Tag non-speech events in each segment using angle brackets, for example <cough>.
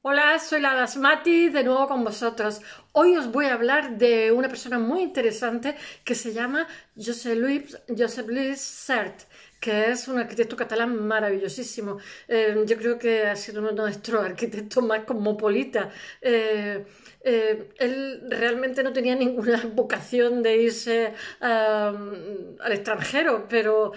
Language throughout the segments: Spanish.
Hola, soy la Dasmati, de nuevo con vosotros. Hoy os voy a hablar de una persona muy interesante que se llama Josep Luis, Josep Luis Sert, que es un arquitecto catalán maravillosísimo. Eh, yo creo que ha sido uno de nuestros <laughs> arquitectos más cosmopolitas. Eh, eh, él realmente no tenía ninguna <laughs> vocación de irse al extranjero, pero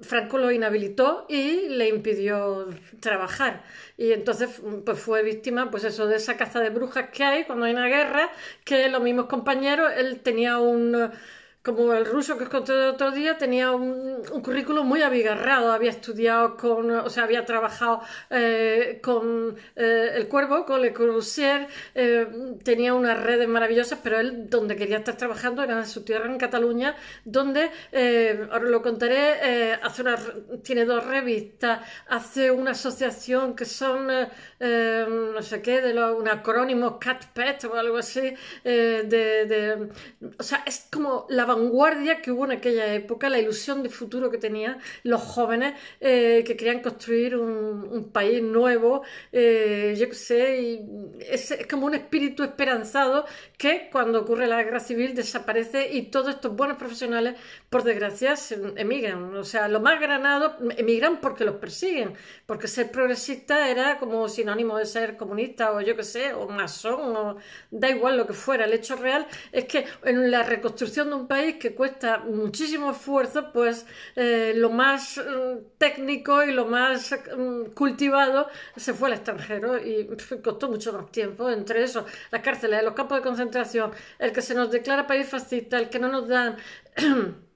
Franco lo inhabilitó y le impidió trabajar. Y entonces pues fue víctima pues eso de esa caza de brujas que hay cuando hay una guerra, que los mismos compañeros, él tenía un como el ruso que os conté el otro día, tenía un, currículum muy abigarrado, había estudiado con, o sea, había trabajado eh, con eh, El Cuervo, con Le Corbusier, eh, tenía unas redes maravillosas, pero él donde quería estar trabajando era en su tierra en Cataluña, donde, ahora lo contaré, hace una, tiene dos revistas, hace una asociación que son, no sé qué, de los, un acrónimo CatPet o algo así, de, o sea, es como la vanguardia que hubo en aquella época, la ilusión de futuro que tenían los jóvenes eh, que querían construir un, país nuevo, eh, yo qué sé, y es, como un espíritu esperanzado que cuando ocurre la guerra civil desaparece y todos estos buenos profesionales, por desgracia, emigran. O sea, los más granados emigran porque los persiguen, porque ser progresista era como sinónimo de ser comunista o yo qué sé, o masón, o da igual lo que fuera. El hecho real es que en la reconstrucción de un país que cuesta muchísimo esfuerzo, pues eh, lo más mm, técnico y lo más mm, cultivado se fue al extranjero y <laughs> costó mucho más tiempo. Entre eso, las cárceles, los campos de concentración, el que se nos declara país fascista, el que no nos dan <clears throat>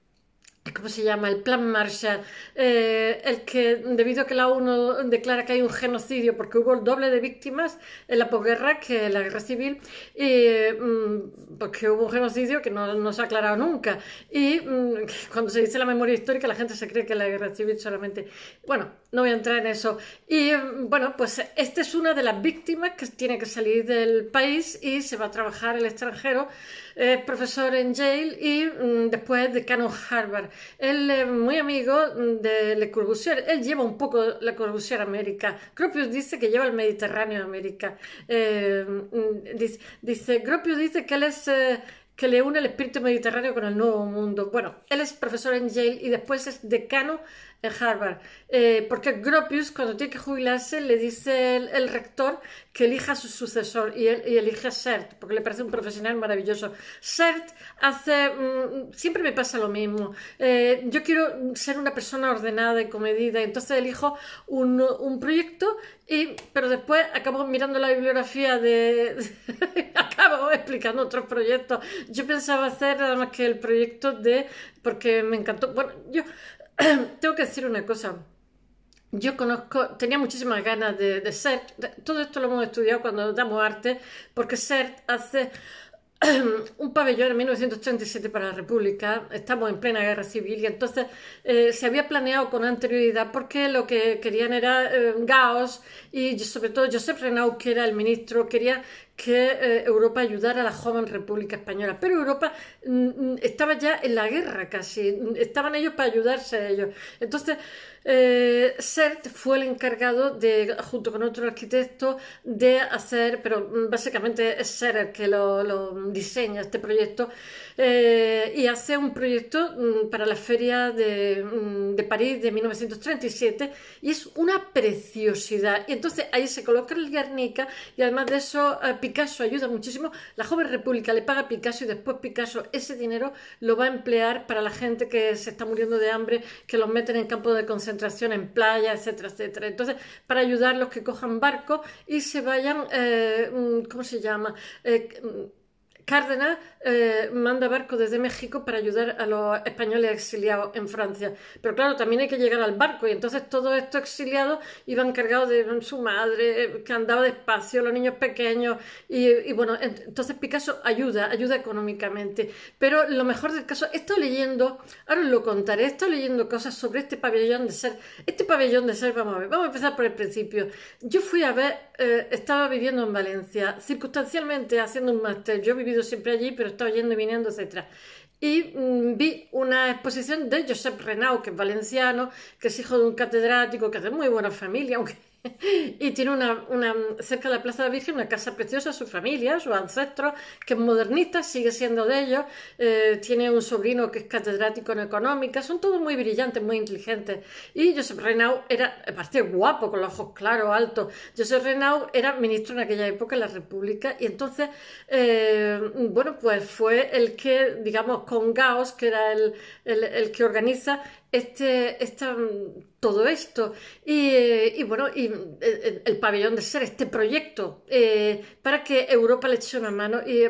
¿Cómo se llama? El plan Marshall, eh, el que debido a que la ONU declara que hay un genocidio porque hubo el doble de víctimas en la posguerra que en la guerra civil, y, mm, porque hubo un genocidio que no, se ha aclarado nunca. Y mm, <laughs> cuando se dice la memoria histórica la gente se cree que la guerra civil solamente... Bueno, no voy a entrar en eso. Y mm, bueno, pues esta es una de las víctimas que tiene que salir del país y se va a trabajar el extranjero. Es profesor en Yale y después decano Harvard. Él es muy amigo de Le Corbusier. Él lleva un poco Le Corbusier a América. Gropius dice que lleva el Mediterráneo a América. Eh, dice, dice, Gropius dice que él. Eh, que le une el espíritu mediterráneo con el nuevo mundo. Bueno, él es profesor en Yale y después es decano en Harvard, eh, porque Gropius cuando tiene que jubilarse le dice el, rector que elija a su sucesor y, él, elige a Sert, porque le parece un profesional maravilloso. Sert hace, mm, siempre me pasa lo mismo, eh, yo quiero ser una persona ordenada y comedida, entonces elijo un, un proyecto, y, pero después acabo mirando la bibliografía de... <laughs> acabo explicando otros proyectos. Yo pensaba hacer nada más que el proyecto de... porque me encantó, bueno, yo <clears throat> tengo que decir una cosa. Yo conozco, tenía muchísimas ganas de, de todo esto lo hemos estudiado cuando damos arte, porque ser hace <clears throat> un pabellón en 1937 para la República, estamos en plena guerra civil y entonces eh, se había planeado con anterioridad porque lo que querían era eh, Gauss y sobre todo Josep Renaud, que era el ministro, quería que eh, Europa ayudara a la joven República Española. Pero Europa mm, mm, estaba ya en la guerra casi, estaban ellos para ayudarse a ellos. Entonces, eh, Sert fue el encargado de, junto con otro arquitecto, de hacer, pero mm, básicamente es Sert el que lo, diseña este proyecto, eh, y hace un proyecto para la Feria de, de, París de 1937, y es una preciosidad. Y entonces ahí se coloca el Guernica, y además de eso, Picasso ayuda muchísimo. La joven república le paga a Picasso y después Picasso ese dinero lo va a emplear para la gente que se está muriendo de hambre, que los meten en campos de concentración, en playa, etcétera, etcétera. Entonces, para ayudarlos que cojan barcos y se vayan, eh, mm, ¿cómo se llama? Eh, Cárdenas eh, manda barco desde México para ayudar a los españoles exiliados en Francia. Pero claro, también hay que llegar al barco y entonces todos estos exiliados iban cargados de su madre, que andaba despacio, los niños pequeños y, bueno, entonces Picasso ayuda, ayuda económicamente. Pero lo mejor del caso, he estado leyendo, ahora os lo contaré, he estado leyendo cosas sobre este pabellón de ser. Este pabellón de ser, vamos a ver, vamos a empezar por el principio. Yo fui a ver, eh, estaba viviendo en Valencia, circunstancialmente haciendo un máster, yo viví siempre allí, pero estaba yendo y viniendo, etc. Y mm, vi una exposición de Josep Renau, que es valenciano, que es hijo de un catedrático, que es de muy buena familia, aunque y tiene una, una, cerca de la Plaza de la Virgen una casa preciosa, su familia, sus ancestros, que es modernista, sigue siendo de ellos, eh, tiene un sobrino que es catedrático en económica, son todos muy brillantes, muy inteligentes. Y Josep Renaud era, aparte guapo, con los ojos claros, altos, Josep Renaud era ministro en aquella época en la República. Y entonces, eh, bueno, pues fue el que, digamos, con Gauss, que era el, el que organiza este, esta, todo esto. Y, eh, bueno, y el, pabellón de ser, este proyecto, eh, para que Europa le eche una mano. Y,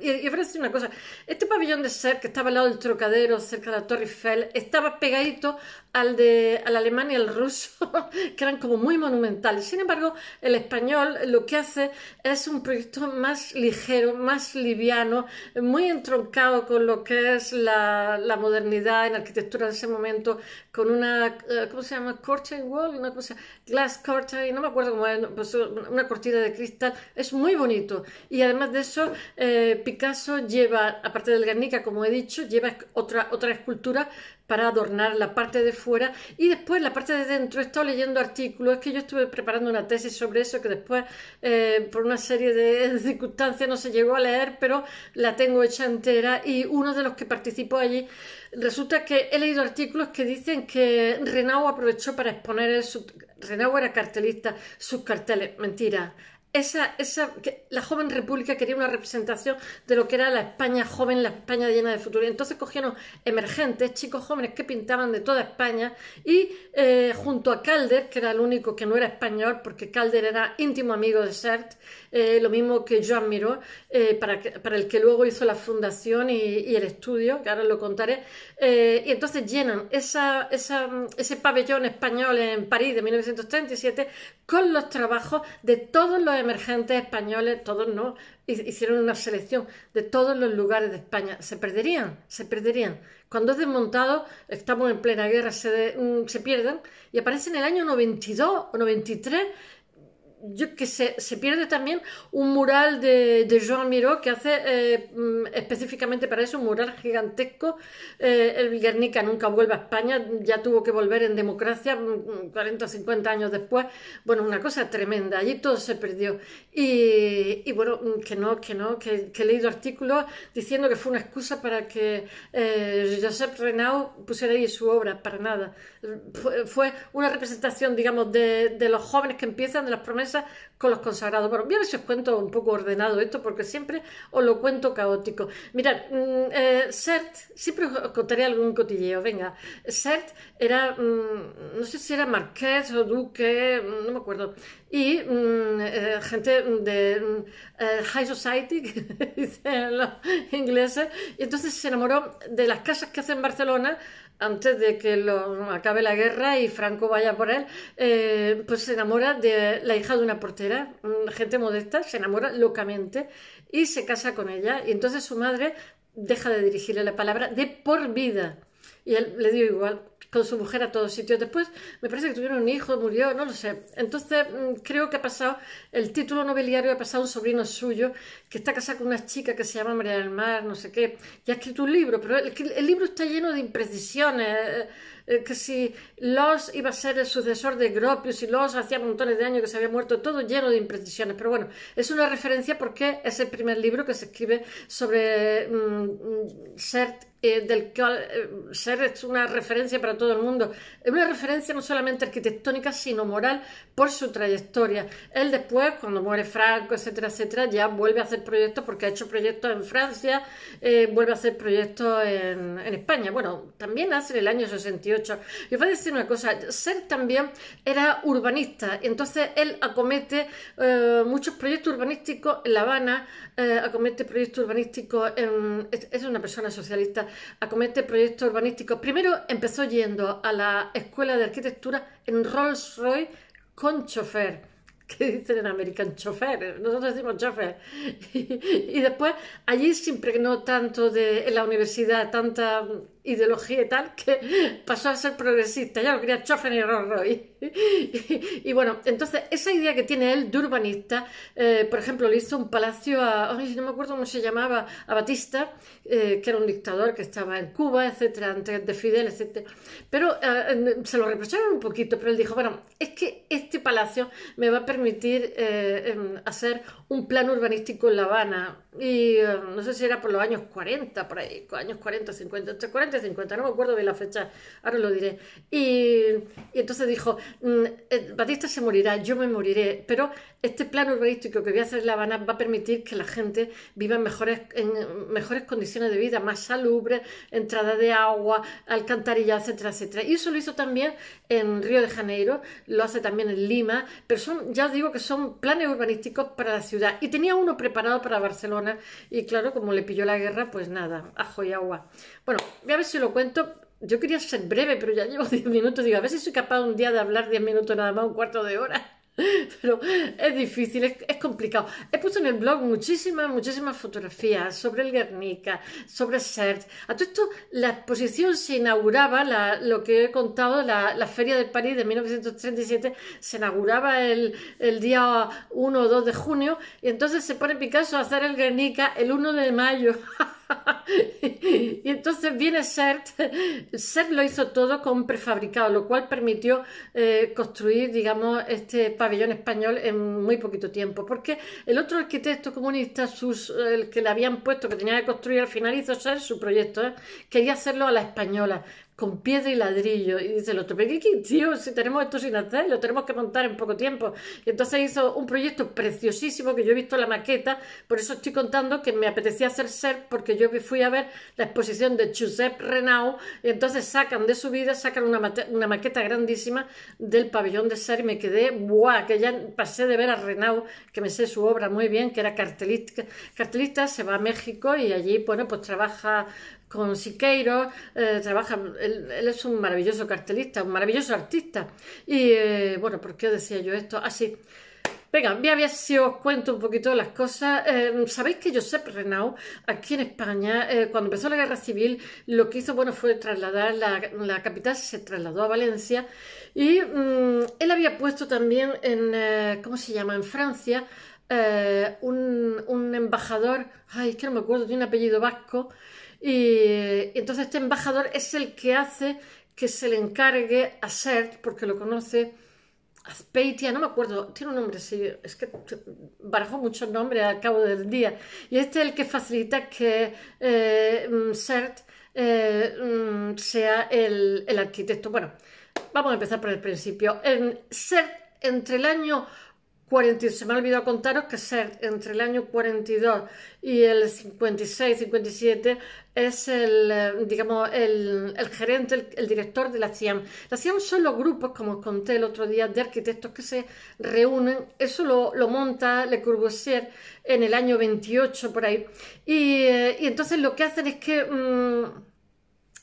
y, voy a decir una cosa, este pabellón de ser, que estaba al lado del Trocadero, cerca de la Torre Eiffel, estaba pegadito al de al alemán y al ruso, <laughs> que eran como muy monumentales. Sin embargo, el español lo que hace es un proyecto más ligero, más liviano, muy entroncado con lo que es la, la modernidad en arquitectura de ese momento con una, eh, ¿cómo se llama? Curtain wall, una cosa, glass curtain, no me acuerdo cómo es, pues, una cortina de cristal, es muy bonito. Y además de eso, eh, Picasso lleva, aparte del Guernica, como he dicho, lleva otra, otra escultura para adornar la parte de fuera. Y después la parte de dentro he estado leyendo artículos, es que yo estuve preparando una tesis sobre eso que después eh, por una serie de <laughs> circunstancias no se llegó a leer, pero la tengo hecha entera y uno de los que participó allí resulta que he leído artículos que dicen que Renau aprovechó para exponer su Renau era cartelista, sus carteles, mentira esa, esa, la joven república quería una representación de lo que era la España joven, la España llena de futuro. Y entonces cogieron emergentes, chicos jóvenes que pintaban de toda España y eh, junto a Calder, que era el único que no era español, porque Calder era íntimo amigo de Sert, eh, lo mismo que Joan Miró, eh, para, el que luego hizo la fundación y, el estudio, que ahora lo contaré. y entonces llenan esa, esa, ese pabellón español en París de 1937 con los trabajos de todos los emergentes españoles, todos no, hicieron una selección de todos los lugares de España. Se perderían, se perderían. Cuando es desmontado, estamos en plena guerra, se, mm, se pierden y aparece en el año 92 o 93 yo que se, se pierde también un mural de, de Jean Miró que hace eh, mm, específicamente para eso un mural gigantesco. Eh, el Guernica nunca vuelve a España, ya tuvo que volver en democracia 40 o 50 años después. Bueno, una cosa tremenda, allí todo se perdió. Y, y bueno, mm, que no, que no, que, que, he leído artículos diciendo que fue una excusa para que eh, Josep Renaud pusiera ahí su obra, para nada. Fue una representación, digamos, de, de los jóvenes que empiezan, de las promesas con los consagrados. Bueno, voy a ver si os cuento un poco ordenado esto, porque siempre os lo cuento caótico. Mirad, mm, eh, Sert, siempre os contaré algún cotilleo, venga. Sert era, mm, no sé si era marqués o duque, mm, no me acuerdo. Y eh, gente de eh, high society, <laughs> que dicen los ingleses, y entonces se enamoró de las casas que hace en Barcelona antes de que lo, acabe la guerra y Franco vaya por él, eh, pues se enamora de la hija de una portera, gente modesta, se enamora locamente y se casa con ella. Y entonces su madre deja de dirigirle la palabra de por vida. Y él le dio igual con su mujer a todos sitios. Después me parece que tuvieron un hijo, murió, no lo sé. Entonces mm, creo que ha pasado, el título nobiliario ha pasado a un sobrino suyo que está casado con una chica que se llama María del Mar, no sé qué, y ha escrito un libro, pero el, el libro está lleno de imprecisiones. Eh, que si Los iba a ser el sucesor de Gropius y Los hacía montones de años que se había muerto, todo lleno de imprecisiones. Pero bueno, es una referencia porque es el primer libro que se escribe sobre mm, ser eh, del cual eh, ser es una referencia para todo el mundo. Es una referencia no solamente arquitectónica, sino moral por su trayectoria. Él después, cuando muere Franco, etcétera, etcétera, ya vuelve a hacer proyectos porque ha hecho proyectos en Francia, vuelve a hacer proyectos en, en España. Bueno, también hace en el año 68 y os voy a decir una cosa, Ser también era urbanista, entonces él acomete eh, muchos proyectos urbanísticos en La Habana, eh, acomete proyectos urbanísticos, en, es una persona socialista, acomete proyectos urbanísticos. Primero empezó yendo a la escuela de arquitectura en Rolls Royce con chofer <laughs> que dicen en American chofer, nosotros decimos chofer. <laughs> Y, después allí se impregnó tanto de, en la universidad, tanta ideología y tal que pasó a ser progresista, ya lo quería Chofen y Rolls Royce. Y, bueno, entonces esa idea que tiene él de urbanista, eh, por ejemplo, le hizo un palacio a, no me acuerdo cómo se llamaba, a Batista, eh, que era un dictador que estaba en Cuba, etcétera, antes de Fidel, etcétera. Pero eh, se lo reprocharon un poquito, pero él dijo, bueno, es que este palacio me va a permitir em, hacer un plan urbanístico en La Habana. Y no sé si era por los años 40, por ahí, años 40, 50, entre 40 y 50, no me acuerdo bien la fecha, ahora lo diré. y entonces dijo, Mm, eh, Batista se morirá, yo me moriré, pero este plan urbanístico que voy a hacer en La Habana va a permitir que la gente viva en mejores, en mejores condiciones de vida, más salubre, entrada de agua, alcantarilla, etcétera, etcétera. Y eso lo hizo también en Río de Janeiro, lo hace también en Lima, pero son, ya os digo que son planes urbanísticos para la ciudad. Y tenía uno preparado para Barcelona, y claro, como le pilló la guerra, pues nada, ajo y agua. Bueno, voy a ver si lo cuento yo quería ser breve, pero ya llevo <laughs> 10 minutos. Digo, a ver si soy capaz un día de hablar 10 minutos nada más, un cuarto de hora. <laughs> Pero es difícil, es, complicado. He puesto en el blog muchísimas, muchísimas fotografías sobre el Guernica, sobre Sert. A todo esto, la exposición se inauguraba, lo que he contado, la, la, Feria de París de 1937, se inauguraba el, el, día 1 o 2 de junio, y entonces se pone Picasso a hacer el Guernica el 1 de mayo. <laughs> <laughs> y entonces viene Sert, Sert lo hizo todo con prefabricado, lo cual permitió eh, construir, digamos, este pabellón español en muy poquito tiempo, porque el otro arquitecto comunista, sus, el que le habían puesto que tenía que construir al final hizo Sert su proyecto, ¿eh? quería hacerlo a la española, con piedra y ladrillo. Y dice el otro, pero qué, tío, si tenemos esto sin hacer, lo tenemos que montar en poco tiempo. Y entonces hizo un proyecto preciosísimo que yo he visto la maqueta, por eso estoy contando que me apetecía hacer ser, porque yo fui a ver la exposición de Josep Renau, y entonces sacan de su vida, sacan una, una maqueta grandísima del pabellón de ser, y me quedé, ¡buah! Que ya pasé de ver a Renau, que me sé su obra muy bien, que era cartelista, cartelista se va a México y allí, bueno, pues trabaja con Siqueiro, eh, trabaja, él, es un maravilloso cartelista, un maravilloso artista. Y eh, bueno, ¿por qué decía yo esto? Así. Ah, Venga, voy a ver si os cuento un poquito las cosas. Eh, Sabéis que Josep Renau, aquí en España, cuando empezó la guerra civil, lo que hizo bueno, fue trasladar la, capital, se trasladó a Valencia y mm, él había puesto también en, ¿cómo se llama?, en Francia, un, un, embajador, ay, es que no me acuerdo, tiene un apellido vasco, y, entonces este embajador es el que hace que se le encargue a Sert, porque lo conoce, Azpeitia, no me acuerdo, tiene un nombre, sí, es que barajó muchos nombres al cabo del día. Y este es el que facilita que eh, mm, Sert eh, mm, sea el, el, arquitecto. Bueno, vamos a empezar por el principio. En Sert, entre el año se me ha olvidado contaros que ser entre el año 42 y el 56, 57 es el, eh, digamos, el, gerente, el, director de la CIAM. La CIAM son los grupos, como os conté el otro día, de arquitectos que se reúnen. Eso lo, monta Le Corbusier en el año 28 por ahí. Y, eh, entonces lo que hacen es que mm,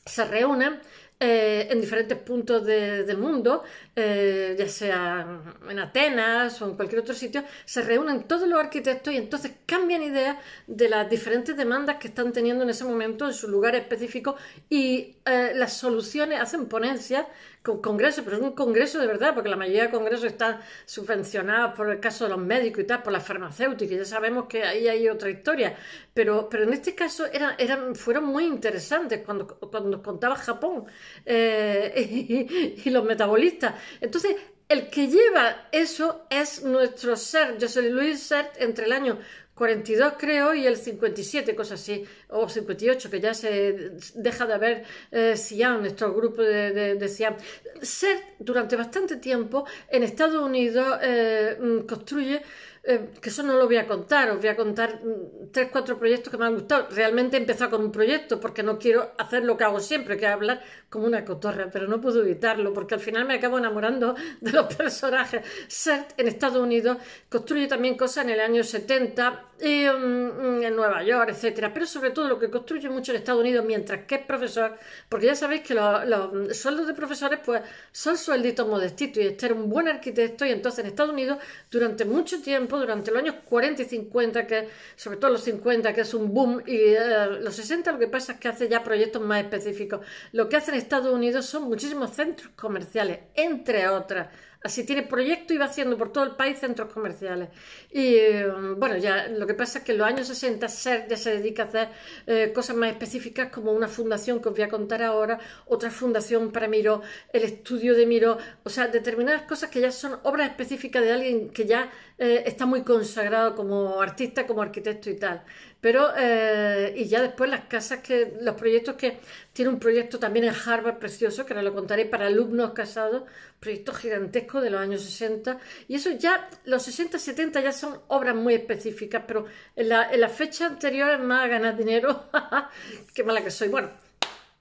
se reúnen eh, en diferentes puntos del mundo, eh, ya sea en Atenas o en cualquier otro sitio, se reúnen todos los arquitectos y entonces cambian ideas de las diferentes demandas que están teniendo en ese momento en su lugar específico y eh, las soluciones, hacen ponencias congreso, pero es un congreso de verdad, porque la mayoría de congresos están subvencionados por el caso de los médicos y tal, por las farmacéuticas, ya sabemos que ahí hay otra historia, pero, pero en este caso eran, eran, fueron muy interesantes cuando, cuando nos contaba Japón eh, <laughs> y, los metabolistas. Entonces, el que lleva eso es nuestro ser, José Luis Sert, entre el año 42 creo y el 57, cosas así, o 58, que ya se deja de haber eh, Siam, nuestro grupo de, de, Siam. Ser durante bastante tiempo en Estados Unidos eh, mm, construye eh, que eso no lo voy a contar, os voy a contar mm, tres, cuatro proyectos que me han gustado. Realmente he empezado con un proyecto porque no quiero hacer lo que hago siempre, que es hablar como una cotorra, pero no puedo evitarlo porque al final me acabo enamorando <laughs> de los personajes. Sert en Estados Unidos construye también cosas en el año 70 y, mm, en Nueva York, etcétera, pero sobre todo lo que construye mucho en Estados Unidos mientras que es profesor, porque ya sabéis que los, sueldos de profesores pues son suelditos modestitos y este era un buen arquitecto y entonces en Estados Unidos durante mucho tiempo, durante los años 40 y 50, que sobre todo los 50, que es un boom, y eh, los 60 lo que pasa es que hace ya proyectos más específicos. Lo que hace en Estados Unidos son muchísimos centros comerciales, entre otras. Así tiene proyecto y va haciendo por todo el país centros comerciales. Y mm, bueno, ya lo que pasa es que en los años 60 SER ya se dedica a hacer eh, cosas más específicas como una fundación que os voy a contar ahora, otra fundación para Miró, el estudio de Miró, o sea, determinadas cosas que ya son obras específicas de alguien que ya eh, está muy consagrado como artista, como arquitecto y tal. Pero, eh, y ya después las casas que, los proyectos que tiene un proyecto también en Harvard precioso, que ahora lo contaré para alumnos casados, proyecto gigantesco de los años 60. Y eso ya, los 60, 70 ya son obras muy específicas, pero en la, en la fecha anterior es más ganar dinero. <laughs> Qué mala que soy. Bueno,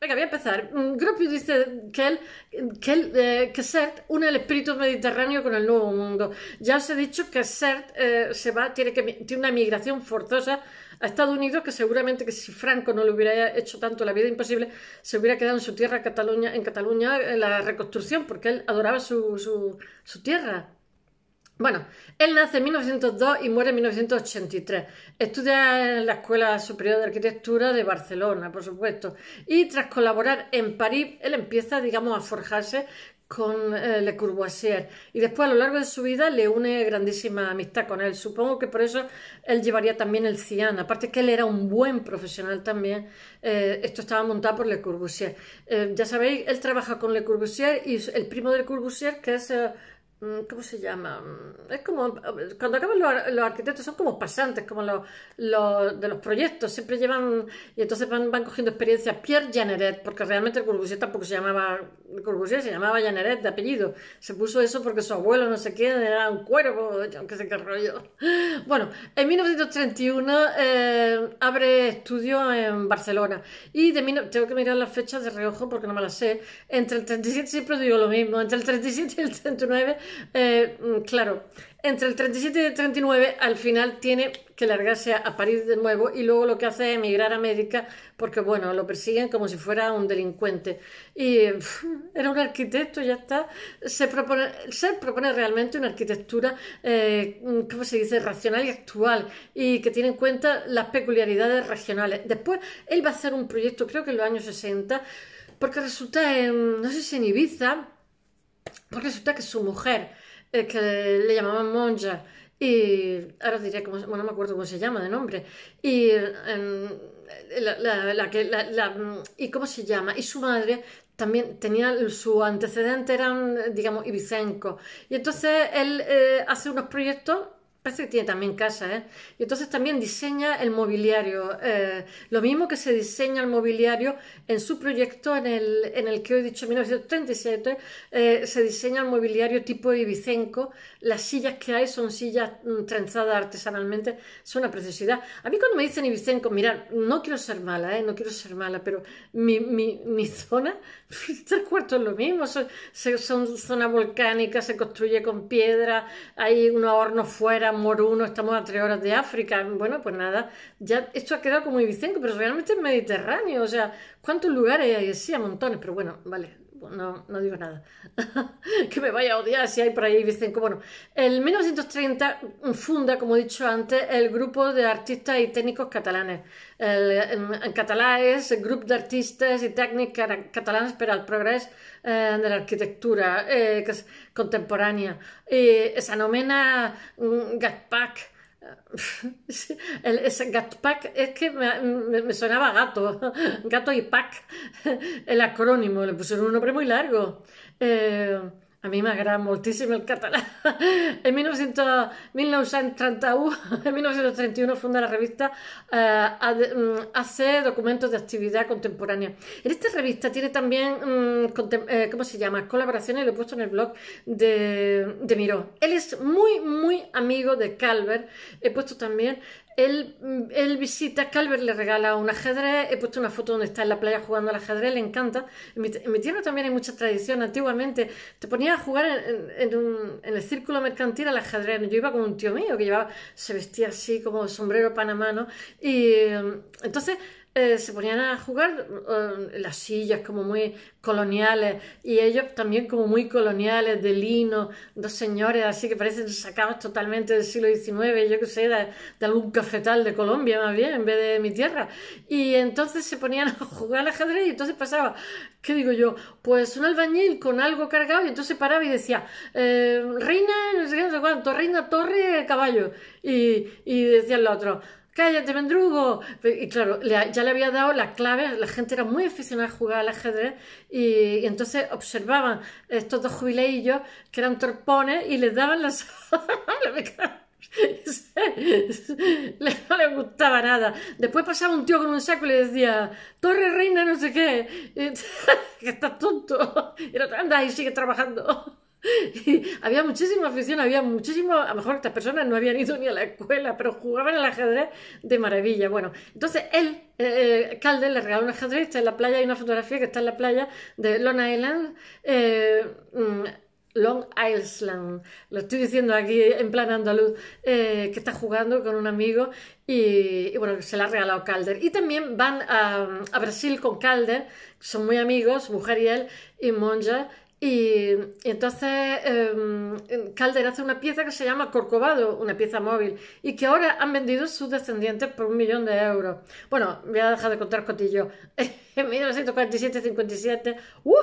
Venga, voy a empezar. Mm, Gropius dice que él, que, él, eh, que Sert une el espíritu mediterráneo con el nuevo mundo. Ya os he dicho que Sert eh, se va, tiene, que, tiene una migración forzosa a Estados Unidos que seguramente que si Franco no le hubiera hecho tanto la vida imposible, se hubiera quedado en su tierra Cataluña, en Cataluña en la reconstrucción, porque él adoraba su, su, su tierra. Bueno, él nace en 1902 y muere en 1983. Estudia en la Escuela Superior de Arquitectura de Barcelona, por supuesto. Y tras colaborar en París, él empieza, digamos, a forjarse con eh, Le Courvoisier y después a lo largo de su vida le une grandísima amistad con él. Supongo que por eso él llevaría también el Cian, aparte que él era un buen profesional también. Eh, esto estaba montado por Le Corbusier. Eh, ya sabéis, él trabaja con Le Corbusier y el primo de Le Corbusier, que es ¿Cómo se llama? Mm, es como, cuando acaban los, arquitectos son como pasantes, como los, de los proyectos, siempre llevan, y entonces van, van cogiendo experiencia. Pierre Janeret, porque realmente el Corbusier tampoco se llamaba Corbusier, se llamaba Janeret de apellido. Se puso eso porque su abuelo, no sé quién, era un cuervo, aunque sé qué rollo. <laughs> Bueno, en 1931 eh, abre estudio en Barcelona, y tengo que mirar las fechas de reojo porque no me las sé. Entre el 37, siempre digo lo mismo, entre el 37 y el 39 eh, mm, claro, entre el 37 y el 39 al final tiene que largarse a París de nuevo y luego lo que hace es emigrar a América porque, bueno, lo persiguen como si fuera un delincuente. Y era un arquitecto, ya está. Se propone, se propone realmente una arquitectura, eh, ¿cómo se dice?, racional y actual y que tiene en cuenta las peculiaridades regionales. Después, él va a hacer un proyecto, creo que en los años 60, porque resulta, en, no sé si en Ibiza, porque resulta que su mujer, eh, que le llamaban Monja, y ahora diré cómo, bueno, no me acuerdo cómo se llama de nombre, y em, la, que, y cómo se llama, y su madre también tenía su antecedente eran digamos ibicenco. Y entonces él eh, hace unos proyectos Parece que tiene también casa, ¿eh? Y entonces también diseña el mobiliario. Eh, lo mismo que se diseña el mobiliario en su proyecto, en el, en el que he dicho 1937, eh, se diseña el mobiliario tipo ibicenco. Las sillas que hay son sillas mm, trenzadas artesanalmente, son una preciosidad. A mí cuando me dicen ibicenco, mirad, no quiero ser mala, ¿eh? No quiero ser mala, pero mi, mi, mi zona, <laughs> tres cuartos es lo mismo, son, son zona volcánica, se construye con piedra, hay unos hornos fuera, Moruno, estamos a tres horas de África. Bueno, pues nada, ya esto ha quedado como Ibicenco, pero realmente es Mediterráneo. O sea, ¿cuántos lugares hay? Sí, a montones, pero bueno, vale, no, no digo nada. <laughs> que me vaya a odiar si hay por ahí Ibicenco. Bueno, en 1930 funda, como he dicho antes, el grupo de artistas y técnicos catalanes. en, catalán es el Grupo de Artistas y Técnicos Catalanes para el Progreso eh, de la Arquitectura, eh, contemporánea. Y se anomena mm, GATPAC <laughs> el, ese Gatpack es que me, sonaba gato, <laughs> gato y pack, <laughs> el acrónimo, le pusieron un nombre muy largo. Eh, a mi m'agrada moltíssim el català. <laughs> En 1900, 1931, <laughs> en 1931 funda la revista eh, mm, Hace documentos de actividad contemporánea. En esta revista tiene también, mm, eh, ¿cómo se llama? Colaboraciones, lo he puesto en el blog de, de Miró. Él es muy, muy amigo de Calvert. He puesto también él, él visita, Calvert le regala un ajedrez, he puesto una foto donde está en la playa jugando al ajedrez, le encanta. En mi, tierra también hay mucha tradición, antiguamente te ponía a jugar en, el círculo mercantil al ajedrez. Yo iba con un tío mío que llevaba, se vestía así como sombrero panamano y entonces eh, se ponían a jugar eh, las sillas como muy coloniales y ellos también como muy coloniales, de lino, dos señores así que parecen sacados totalmente del siglo XIX, yo que sé, de, algún cafetal de Colombia más bien, en vez de mi tierra. Y entonces se ponían a jugar al ajedrez y entonces pasaba, ¿qué digo yo? Pues un albañil con algo cargado y entonces paraba y decía, eh, reina, no sé qué, no sé cuánto, reina, torre, caballo. Y, y decía el otro, cállate, mendrugo. Y claro, ya le había dado la clave, la gente era muy aficionada a jugar al ajedrez y, entonces observaban estos dos jubileillos que eran torpones y les daban las... <laughs> <laughs> no le gustaba nada. Después pasaba un tío con un saco y le decía, Torre Reina, no sé qué, <laughs> que estás tonto. Y el anda y sigue trabajando. <laughs> había muchísima afición, había muchísimo, a lo mejor estas personas no habían ido ni a la escuela, pero jugaban al ajedrez de maravilla. Bueno, entonces él, eh, eh, Calder, le regaló un ajedrez, está en la playa, hay una fotografía que está en la playa de Long Island, eh, mm, Long Island, lo estoy diciendo aquí en plan andaluz, que está jugando con un amigo y, bueno, se la ha regalado Calder. Y también van a, a Brasil con Calder, son muy amigos, mujer y él, y Monja, y, entonces em, Calder hace una pieza que se llama Corcovado, una pieza móvil, y que ahora han vendido sus descendientes por un millón de euros. Bueno, voy a dejar de contar cotillo. <laughs> en 1947-57, ¡uh!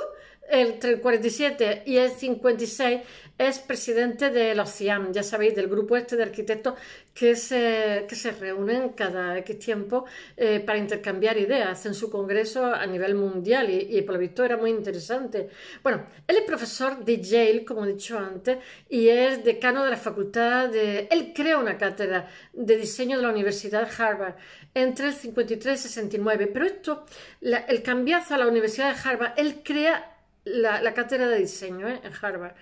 Entre el 47 y el 56 es presidente de los CIAM, ya sabéis, del grupo este de arquitectos que se, que se reúnen cada X tiempo eh, para intercambiar ideas en su congreso a nivel mundial y, por lo visto era muy interesante. Bueno, él es profesor de Yale, como he dicho antes, y es decano de la facultad de... Él crea una cátedra de diseño de la Universidad Harvard entre el 53 y 69, pero esto, el cambiazo a la Universidad de Harvard, él crea la, cátedra de diseño ¿eh? en Harvard.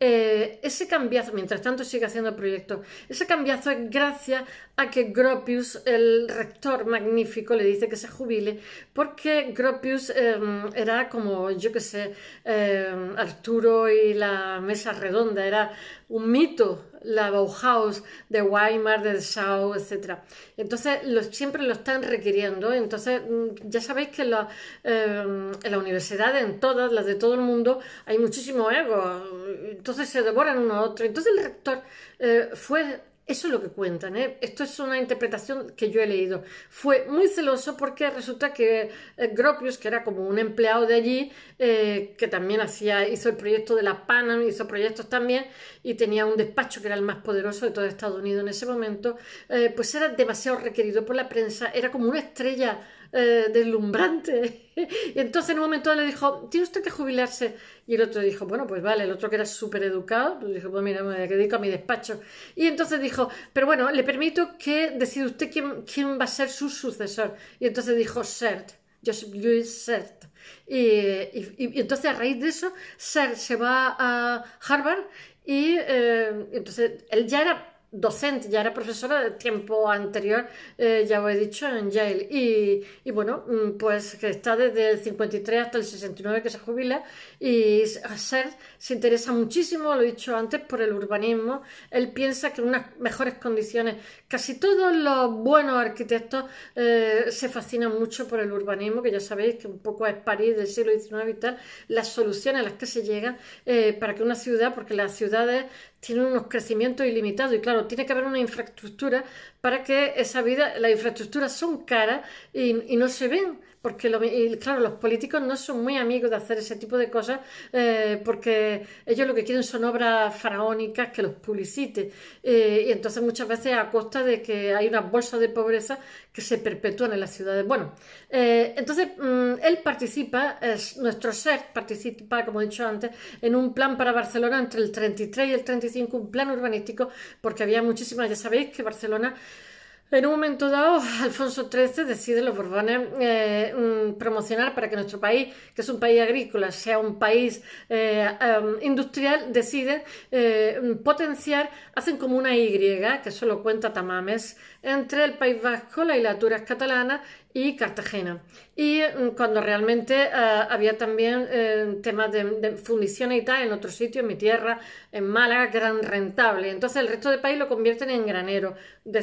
Eh, ese cambiazo, mientras tanto sigue haciendo proyectos, ese cambiazo es gracias a que Gropius, el rector magnífico, le dice que se jubile, porque Gropius em, era como, yo que sé, em, Arturo y la mesa redonda, era un mito la Bauhaus de Weimar, de Dessau, etc. Entonces siempre lo están requiriendo. Entonces mm, ya sabéis que la, eh, en la universidad, en todas, las de todo el mundo, hay muchísimo ego. Entonces se devoran uno a otro. Entonces el rector eh, fue eso es lo que cuentan, ¿eh? Esto es una interpretación que yo he leído. Fue muy celoso porque resulta que eh, Gropius, que era como un empleado de allí, eh, que también hacía, hizo el proyecto de la Panam, hizo proyectos también, y tenía un despacho que era el más poderoso de todo Estados Unidos en ese momento, eh, pues era demasiado requerido por la prensa, era como una estrella deslumbrante. <laughs> y entonces en un momento le dijo, tiene usted que jubilarse. Y el otro dijo, bueno, pues vale, el otro que era súper educado, pues dijo, pues mira, me dedico a mi despacho. Y entonces dijo, pero bueno, le permito que decida usted quién, quién va a ser su sucesor. Y entonces dijo, Sert, Joseph Louis Sert. Y, entonces a raíz de eso, Sert se va a Harvard y eh, entonces él ya era docente, ya era profesora de tiempo anterior, eh, ya lo he dicho, en Yale. Y, y, bueno, mm, pues que está desde el 53 hasta el 69 que se jubila y Ser se interesa muchísimo, lo he dicho antes, por el urbanismo. Él piensa que unas mejores condiciones, casi todos los buenos arquitectos eh, se fascinan mucho por el urbanismo, que ya sabéis que un poco es París del siglo XIX y tal, las soluciones a las que se llegan eh, para que una ciudad, porque las ciudades tienen unos crecimientos ilimitados y claro, tiene que haber una infraestructura para que esa vida, las infraestructuras son caras y, y no se ven porque lo, claro, los políticos no son muy amigos de hacer ese tipo de cosas eh, porque ellos lo que quieren son obras faraónicas que los publicite eh, y entonces muchas veces a costa de que hay una bolsa de pobreza que se perpetúan en las ciudades. Bueno, eh, entonces mm, él participa, es, nuestro ser participa, como he dicho antes, en un plan para Barcelona entre el 33 y el 35, un plan urbanístico, porque había muchísimas, ya sabéis que Barcelona En un momento dado, <laughs> Alfonso XIII decide los Borbones eh, mm, promocionar para que nuestro país, que es un país agrícola, sea un país eh, industrial, deciden eh, potenciar, hacen como una Y, que eso lo cuenta Tamames, entre el País Vasco, la hilaturas catalana y Cartagena. Y mm, cuando realmente eh, había también eh, temas de, fundiciones y tal en otros sitios, en mi tierra, en Málaga, que eran rentables. Entonces el resto del país lo convierten en granero de,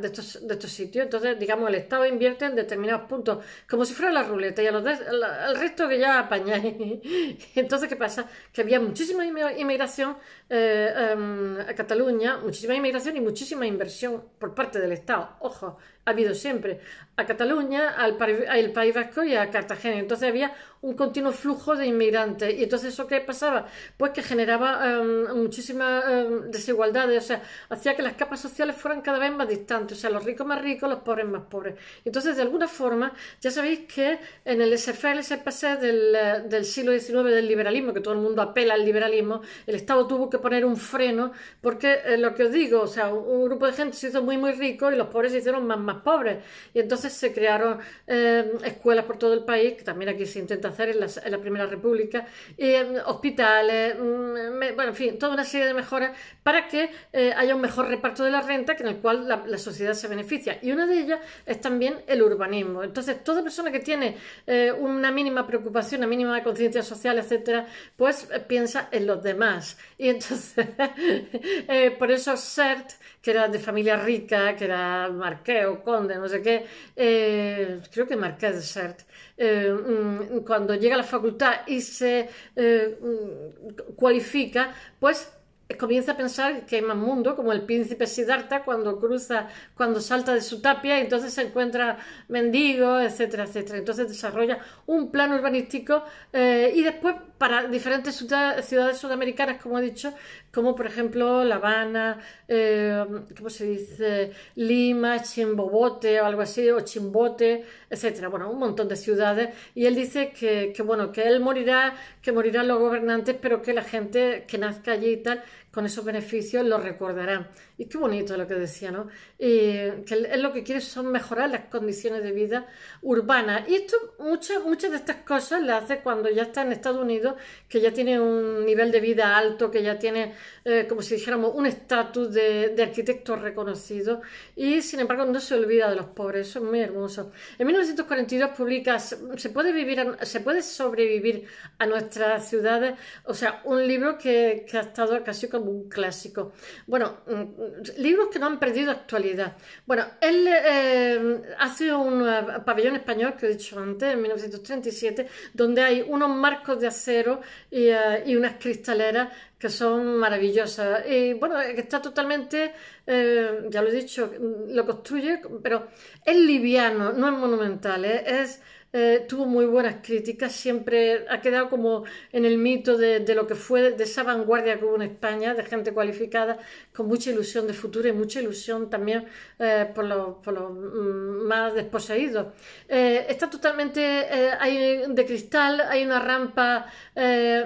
de, estos, de estos sitios. Entonces, digamos, el Estado invierte en determinados puntos, como si fuera la ruleta, y a los al resto que ya apañáis. <laughs> Entonces, ¿qué pasa? Que había muchísima inmigración eh, em, a Cataluña, muchísima inmigración y muchísima inversión por parte del Estado. Ojo, ha habido siempre a Cataluña, al, al País Vasco y a Cartagena. Entonces había un continuo flujo de inmigrantes. Y entonces eso qué pasaba? Pues que generaba em, muchísimas em, desigualdades, o sea, hacía que las capas sociales fueran cada vez más distantes, o sea, los ricos más ricos, los pobres más pobres. Entonces, de alguna forma, ya sabéis que en el SFL, SPC del, del siglo XIX del liberalismo, que todo el mundo apela al liberalismo, el Estado tuvo que poner un freno, porque eh, lo que os digo, o sea, un, grupo de gente se hizo muy, muy rico y los pobres se hicieron más, más pobres. Y entonces se crearon em, escuelas por todo el país, que también aquí se intenta hacer en la, Primera República, eh, hospitales, mm, bueno, en fin, toda una serie de mejoras para que eh, haya un mejor reparto de la renta, que en el cual la, sociedad se beneficia. Y una de ellas es también el urbanismo. Entonces, toda persona que tiene eh, una mínima preocupación, una mínima conciencia social, etcétera, pues piensa en los demás. Y entonces, <laughs> por eso CERT, que era de familia rica, que era marqués o conde, no sé qué, creo que marqués de CERT, eh, mm, cuando llega a la facultad y se eh, mm, cualifica, pues comienza a pensar que hay más mundo, como el príncipe Siddhartha cuando cruza, cuando salta de su tapia y entonces se encuentra mendigos, etcétera, etcétera. Entonces desarrolla un plan urbanístico eh, y después para diferentes ciudades sudamericanas, como he dicho, como por ejemplo La Habana, eh, ¿cómo se dice? Lima, Chimbobote o algo así, o Chimbote, etcétera. Bueno, un montón de ciudades. Y él dice que, que, bueno, que él morirá, que morirán los gobernantes, pero que la gente que nazca allí y tal, con esos beneficios lo recordará. Y qué bonito lo que decía, ¿no? que él, lo que quiere son mejorar las condiciones de vida urbanas. Y esto, muchas, muchas de estas cosas las hace cuando ya está en Estados Unidos, que ya tiene un nivel de vida alto, que ya tiene, eh, como si dijéramos, un estatus de, arquitecto reconocido. Y sin embargo, no se olvida de los pobres. Eso es muy hermoso. En 1942 publica Se puede, vivir se puede sobrevivir a nuestras ciudades. O sea, un libro que, que ha estado casi un clásico. Bueno, mm, libros que no han perdido actualidad. Bueno, él eh, hace un eh, pabellón español que he dicho antes, en 1937, donde hay unos marcos de acero y, eh, unas cristaleras que son maravillosas. Y bueno, está totalmente, ya lo he dicho, lo construye, pero es liviano, no es monumental, es eh, tuvo muy buenas críticas, siempre ha quedado como en el mito de, lo que fue, de esa vanguardia que hubo en España, de gente cualificada, con mucha ilusión de futuro y mucha ilusión también eh, por los, mm, más desposeídos. Eh, está totalmente de cristal, hay una rampa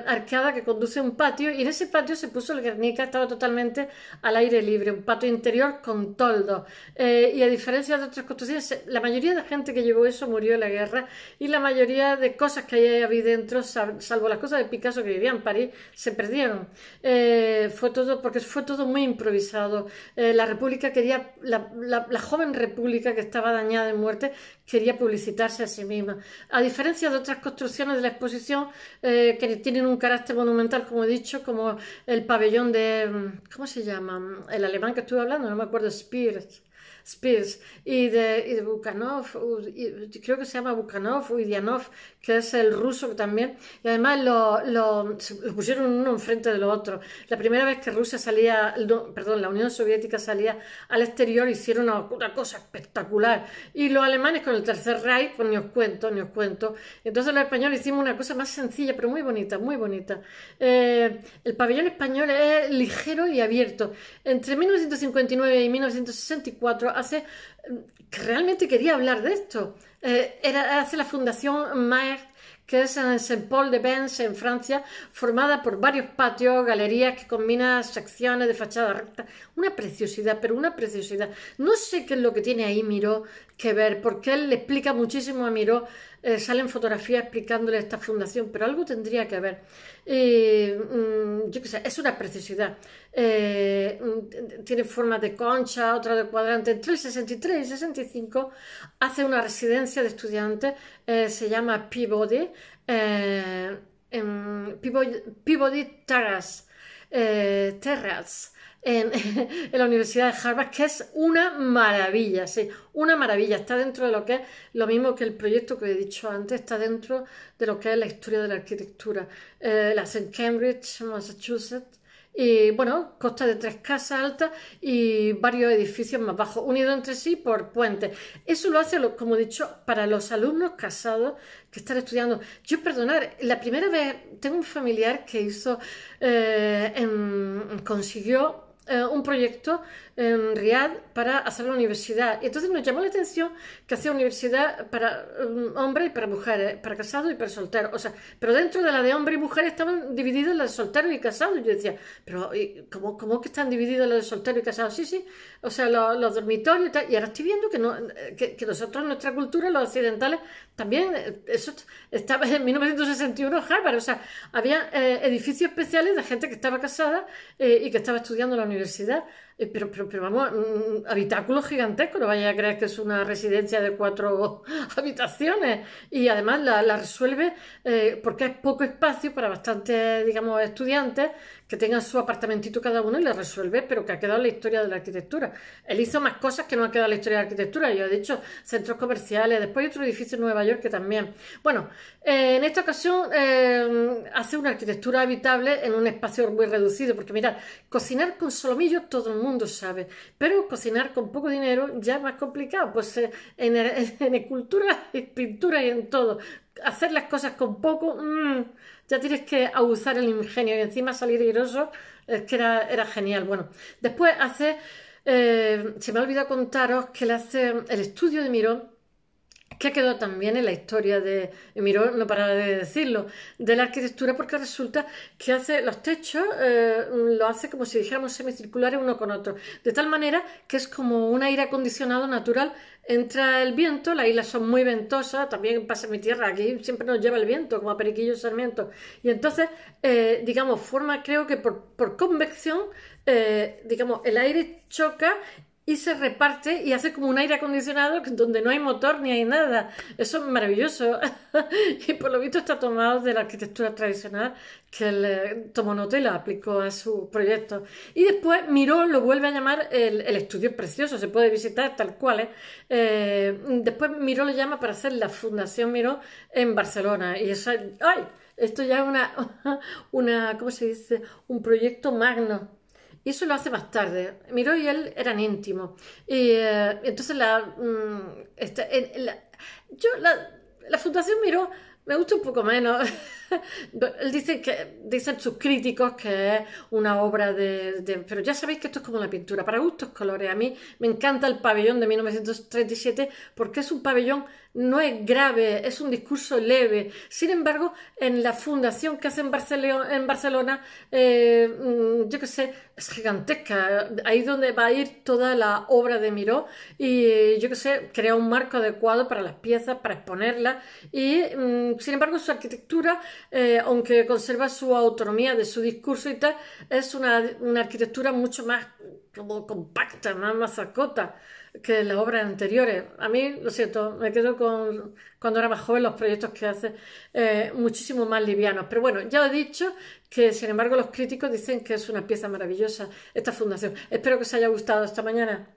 arqueada que conduce a un patio y en ese patio se puso el Guernica, estaba totalmente al aire libre, un patio interior con toldo. y a diferencia de otras construcciones, la mayoría de gente que llevó eso murió en la guerra y la mayoría de cosas que hay ahí dentro, salvo las cosas de Picasso que vivía en París, se perdieron. Eh, fue todo, porque fue todo muy improvisado. Eh, la República quería, la, la, joven República que estaba dañada de muerte, quería publicitarse a sí misma. A diferencia de otras construcciones de la exposición eh, que tienen un carácter monumental, como he dicho, como el pabellón de, ¿cómo se llama? El alemán que estuve hablando, no me acuerdo, Spears. Spears y de, y de Bukhanov, creo que se llama Bukhanov o Idianov, que es el ruso también, y además lo, lo, pusieron uno enfrente de lo otro. La primera vez que Rusia salía, perdón, la Unión Soviética salía al exterior hicieron una, cosa espectacular, y los alemanes con el Tercer Reich, pues ni os cuento, ni os cuento. Entonces los españoles hicimos una cosa más sencilla, pero muy bonita, muy bonita. Eh, el pabellón español es ligero y abierto. Entre 1959 y 1964 hace que realmente quería hablar de esto. Eh, era, hace la Fundación Maer que es en Saint-Paul-de-Vence, en Francia, formada por varios patios, galerías que combinan secciones de fachada recta. Una preciosidad, pero una preciosidad. No sé qué es lo que tiene ahí Miró que ver, porque él le explica muchísimo a Miró, eh, salen fotografías explicándole esta fundación, pero algo tendría que ver. Mm, yo qué sé, es una preciosidad. Eh, mm, tiene forma de concha, otra de cuadrante. Entre el 63 y 65 hace una residencia de estudiantes, eh, se llama Peabody, Peabody, Peabody Terrace. Terrace <laughs> en, la Universidad de Harvard, que es una maravilla, sí, una maravilla. Está dentro de lo que es lo mismo que el proyecto que he dicho antes, está dentro de lo que es la historia de la arquitectura. Eh, la en Cambridge, Massachusetts. Y bueno, consta de tres casas altas y varios edificios más bajos, unidos entre sí por puentes. Eso lo hace, como he dicho, para los alumnos casados que están estudiando. Yo, perdonar, la primera vez tengo un familiar que hizo, eh, consiguió eh, un proyecto en Riad para hacer la universidad. Y entonces nos llamó la atención que hacía universidad para um, hombres y para mujeres, para casados y para solteros. O sea, pero dentro de la de hombres y mujeres estaban divididas las de solteros y casados. Yo decía, pero ¿cómo, cómo que están divididas las de solteros y casados? Sí, sí. O sea, los, dormitorios y tal. Y ahora estoy viendo que, no, que, nosotros en nuestra cultura, los occidentales, también, eh, eso estaba en 1961 Harvard. O sea, había eh, edificios especiales de gente que estaba casada eh, y que estaba estudiando en la universidad. Eh, pero, pero, pero, vamos, un habitáculo gigantesco, no vaya a creer que es una residencia de cuatro <laughs> habitaciones. Y además la, resuelve eh, porque es poco espacio para bastantes, digamos, estudiantes que tengan su apartamentito cada uno y le resuelve, pero que ha quedado en la historia de la arquitectura. Él hizo más cosas que no ha quedado en la historia de la arquitectura. Yo he dicho centros comerciales, después otro edificio en Nueva York que también. Bueno, eh, en esta ocasión hace una arquitectura habitable en un espacio muy reducido, porque mirad, cocinar con solomillo todo el mundo sabe, pero cocinar con poco dinero ya es más complicado, pues eh, en, en, escultura, en pintura y en todo, hacer las cosas con poco, mm, ya tienes que abusar el ingenio y encima salir airoso, es que era, era genial. Bueno, después hace, eh, se me ha olvidado contaros que le hace el estudio de Miró, que ha quedado también en la historia de, Miró no para de decirlo, de la arquitectura, porque resulta que hace los techos, eh, lo hace como si dijéramos semicirculares uno con otro, de tal manera que es como un aire acondicionado natural, entra el viento, las islas son muy ventosas, también pasa mi tierra, aquí siempre nos lleva el viento, como a Periquillo Sarmiento, y entonces, eh, digamos, forma, creo que por, por convección, eh, digamos, el aire choca y se reparte y hace como un aire acondicionado donde no hay motor ni hay nada. Eso es maravilloso. <laughs> y por lo visto está tomado de la arquitectura tradicional que nota y la aplicó a su proyecto. Y después Miró lo vuelve a llamar el, estudio precioso, se puede visitar tal cual. ¿eh? Eh, después Miró lo llama para hacer la Fundación Miró en Barcelona. Y eso, ¡ay! Esto ya es una, <laughs> una, ¿cómo se dice? Un proyecto magno y eso lo hace más tarde. Miró y él eran íntimos. Y eh, entonces la, mm, este, yo la, la Fundación Miró me gusta un poco menos. <laughs> Él dice que, dicen sus críticos que es una obra de, Pero ya sabéis que esto es como la pintura, para gustos colores. A mí me encanta el pabellón de 1937 porque es un pabellón no es grave, es un discurso leve. Sin embargo, en la fundación que hace en Barcelona, en Barcelona eh, mm, yo qué sé, es gigantesca. Ahí donde va a ir toda la obra de Miró y yo qué sé, crea un marco adecuado para las piezas, para exponerlas. Y mm, sin embargo, su arquitectura, eh, aunque conserva su autonomía de su discurso y tal, es una, una arquitectura mucho más como compacta, más mazacota que las obras anteriores. A mí, lo siento, me quedo con cuando era más joven los proyectos que hace eh, muchísimo más livianos. Pero bueno, ya he dicho que sin embargo los críticos dicen que es una pieza maravillosa esta fundación. Espero que os haya gustado esta mañana.